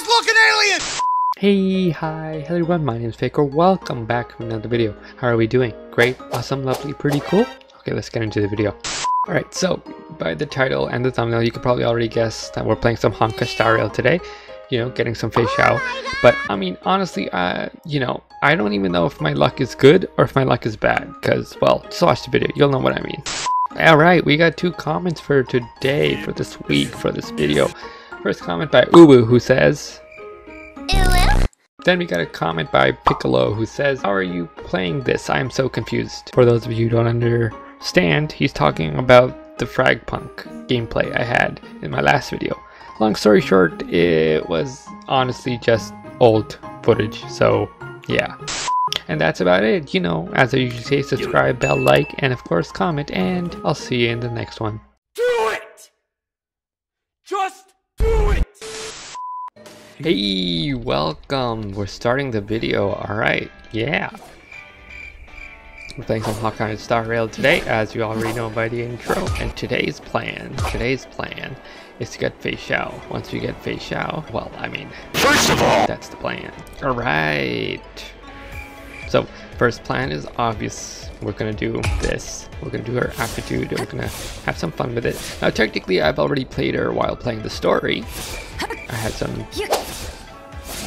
ass looking alien! Hey, hi, hello everyone, my name is Faker. Welcome back to another video. How are we doing? Great, awesome, lovely, pretty cool? Okay, let's get into the video. Alright, so by the title and the thumbnail, you could probably already guess that we're playing some Honkai Star Rail today. You know, getting some Fei out. But, I mean, honestly, uh, you know, I don't even know if my luck is good or if my luck is bad. Because, well, just watch the video, you'll know what I mean. Alright, we got two comments for today, for this week, for this video. First comment by Ubu, who says... Ubu? Then we got a comment by Piccolo who says, How are you playing this? I am so confused. For those of you who don't understand, he's talking about the Fragpunk gameplay I had in my last video. Long story short, it was honestly just old footage, so yeah. And that's about it. You know, as I usually say, subscribe, bell, like, and of course comment, and I'll see you in the next one. Do it! Just do it! Hey, welcome. We're starting the video. Alright, yeah. We're playing some Honkai Star Rail today, as you already know by the intro. And today's plan, today's plan is to get Feixiao. Once we get Feixiao, well, I mean, First of all, that's the plan. Alright. So, First plan is obvious. We're gonna do this. We're gonna do her aptitude we're gonna have some fun with it. Now technically I've already played her while playing the story. I had some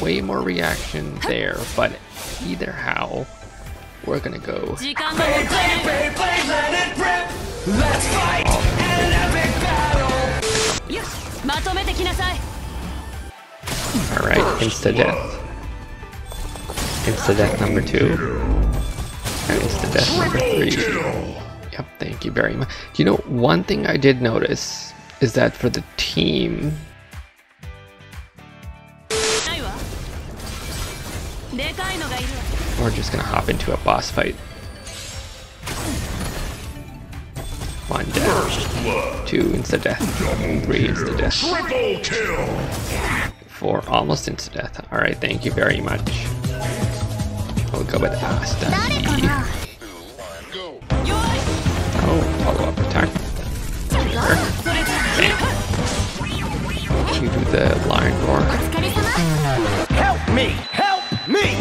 way more reaction there, but either how, we're gonna go. Alright, insta death. Insta death number two. It's the death number three. Yep, thank you very much. You know, one thing I did notice is that for the team... We're just gonna hop into a boss fight. One death. Two insta death. Three insta death. Four almost insta death. Alright, thank you very much. I'll go with Asta. oh, follow up attack. You do the lion roar. Help me! Help me!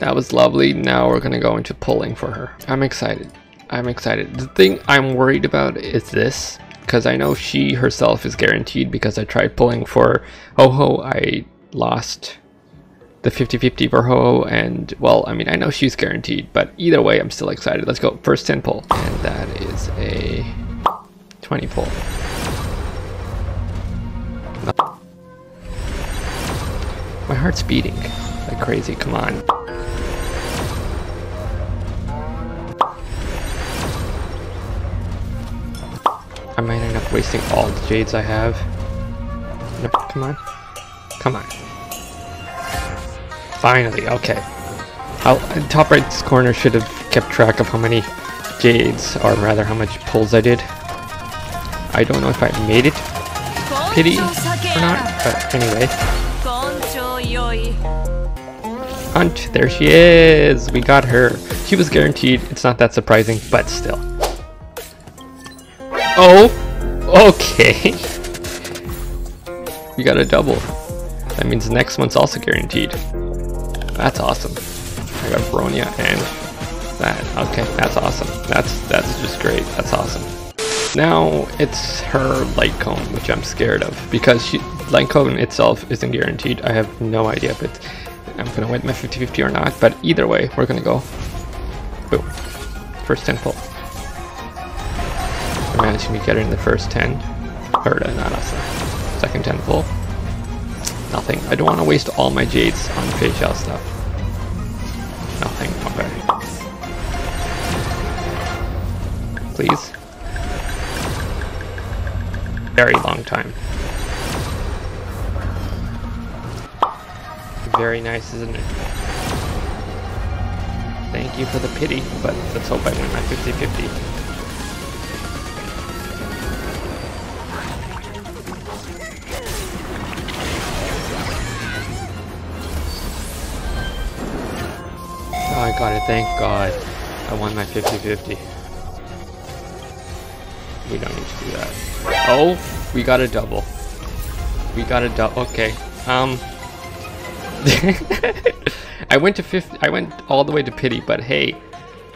That was lovely. Now we're gonna go into pulling for her. I'm excited. I'm excited. The thing I'm worried about is this because I know she herself is guaranteed because I tried pulling for Huohuo. I lost the 50-50 for Huohuo, and well, I mean, I know she's guaranteed, but either way, I'm still excited. Let's go. First 10 pull. And that is a 20 pull. My heart's beating like crazy. Come on. I might end up wasting all the jades I have. No, come on. Come on. Finally, okay. I'll, top right corner should have kept track of how many jades, or rather how much pulls I did. I don't know if I made it. Pity or not, but anyway. Hunt, there she is! We got her. She was guaranteed, it's not that surprising, but still. Oh! Okay! We got a double. That means next one's also guaranteed. That's awesome. I got Bronya and that. Okay, that's awesome. That's that's just great. That's awesome. Now it's her light cone, which I'm scared of because she, light cone itself isn't guaranteed. I have no idea if it's I'm gonna win my 50-50 or not, but either way, we're gonna go. Boom. First 10 pull. We're managing get it in the first 10. Or uh, not us. Second 10 full. Nothing. I don't want to waste all my jades on Xiao stuff. Nothing. Okay. Please. Very long time. Very nice, isn't it? Thank you for the pity, but let's hope I win my 50-50. Got it, thank God. I won my 50-50. we don't need to do that. Oh, we got a double. We got a double. Okay. Um. I went to fifth. I went all the way to pity, but hey,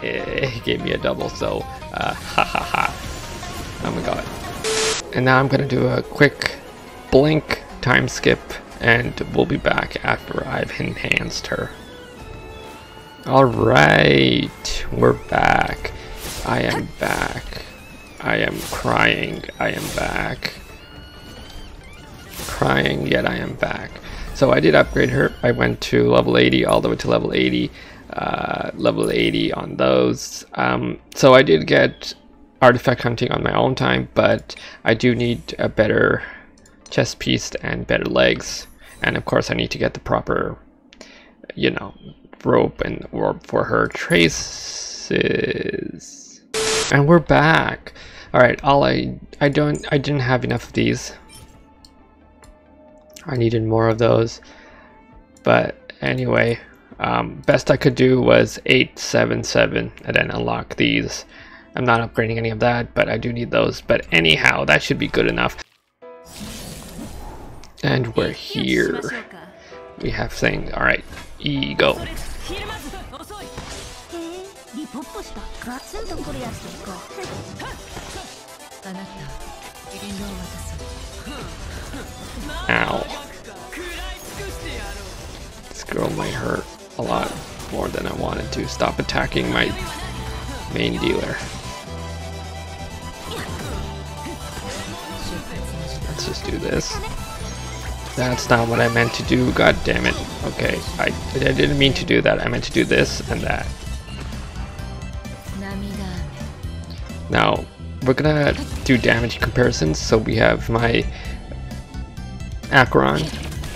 eh, he gave me a double. So, uh, ha ha ha. Oh my god. And now I'm gonna do a quick blink time skip, and we'll be back after I've enhanced her. Alright, we're back. I am back. I am crying. I am back. Crying, yet I am back. So I did upgrade her. I went to level 80 all the way to level 80. Uh, level 80 on those. Um, so I did get artifact hunting on my own time, but I do need a better chest piece and better legs. And of course I need to get the proper, you know, rope and orb for her traces. And we're back. All right, all I I don't I didn't have enough of these. I needed more of those. But anyway, um, best I could do was 877 and then unlock these. I'm not upgrading any of that, but I do need those. But anyhow, that should be good enough. And we're here. We have things. All right, それひるまず遅いへえリポッポしたガツンとくるやつですかあなたリンゴを渡す Ow. 食らい尽くしてやろう This girl might hurt a lot more than I wanted to. Stop attacking my main dealer. Let's just do this. That's not what I meant to do, god damn it. Okay, I, I didn't mean to do that, I meant to do this and that. Now, we're gonna do damage comparisons, so we have my Acheron,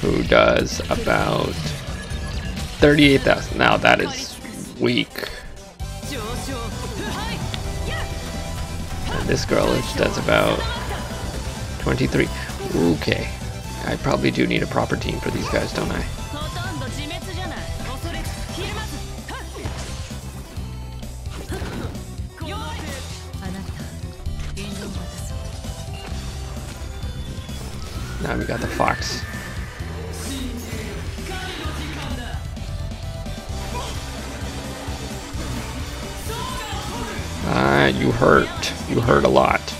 who does about 38,000. Now that is weak. And this girl does about 23. Okay. I probably do need a proper team for these guys, don't I? Now we got the fox. Ah, uh, you hurt. You hurt a lot.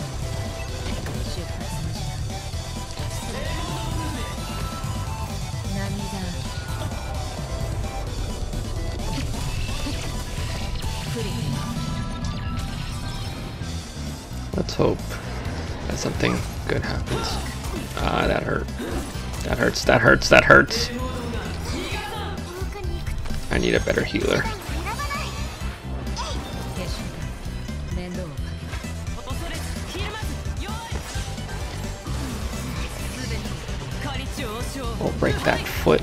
hope that something good happens. Ah, that hurt. That hurts, that hurts, that hurts. I need a better healer. We'll break that foot.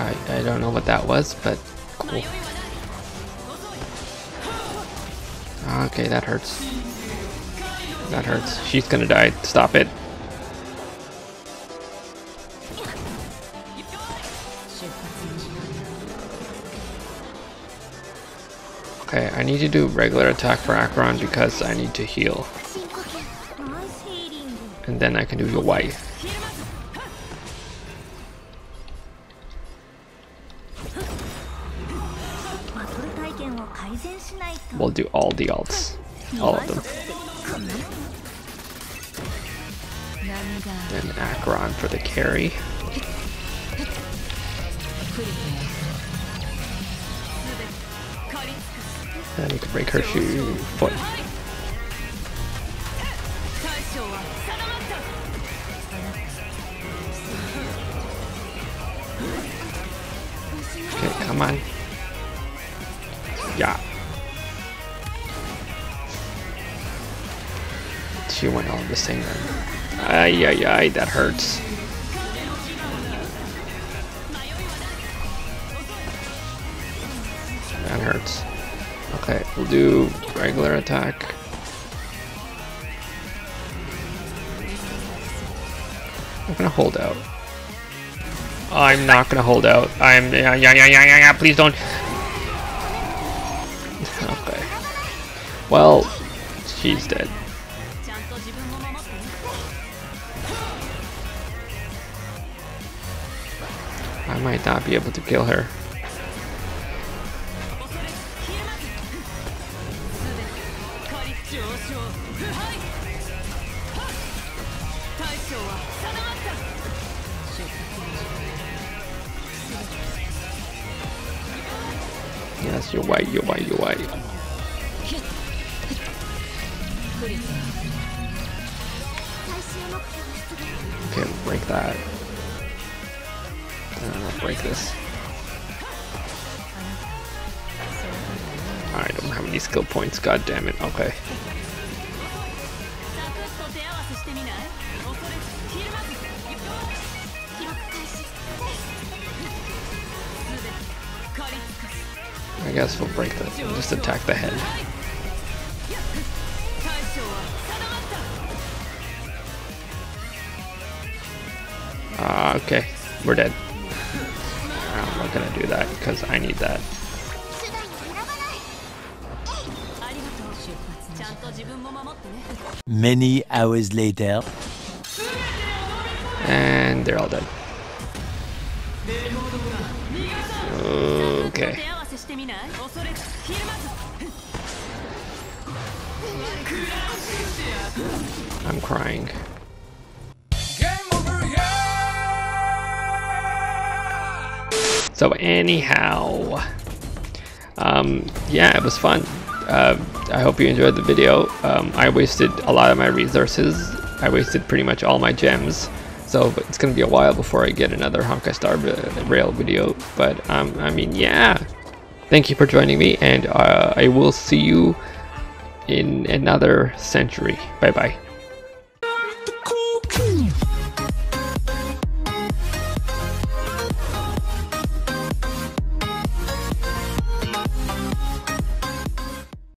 I, I don't know what that was, but cool. Okay, that hurts. That hurts. She's gonna die. Stop it. Okay, I need to do regular attack for Acheron because I need to heal. And then I can do your wife. I'll do all the alts. All of them. And Acheron for the carry. I need to break her shoe foot. Okay, come on. Yeah. She went on the singer. Ay, ay, ay, that hurts. That hurts. Okay, we'll do regular attack. I'm gonna hold out. I'm not gonna hold out. I'm yeah yeah yeah yeah yeah. yeah. Please don't. Okay. Well, she's dead. I might not be able to kill her. Yes, you're white, you're white, you're white. Okay, break that break this. I don't have any skill points, god damn it. Okay. I guess we'll break that. Just attack the head. Uh, okay, we're dead gonna do that because I need that. Many hours later. And they're all dead. Okay. I'm crying. So anyhow, um, yeah, it was fun. Uh, I hope you enjoyed the video. Um, I wasted a lot of my resources. I wasted pretty much all my gems. So it's gonna be a while before I get another Honkai Star Rail video. But um, I mean, yeah. Thank you for joining me, and uh, I will see you in another century. Bye bye.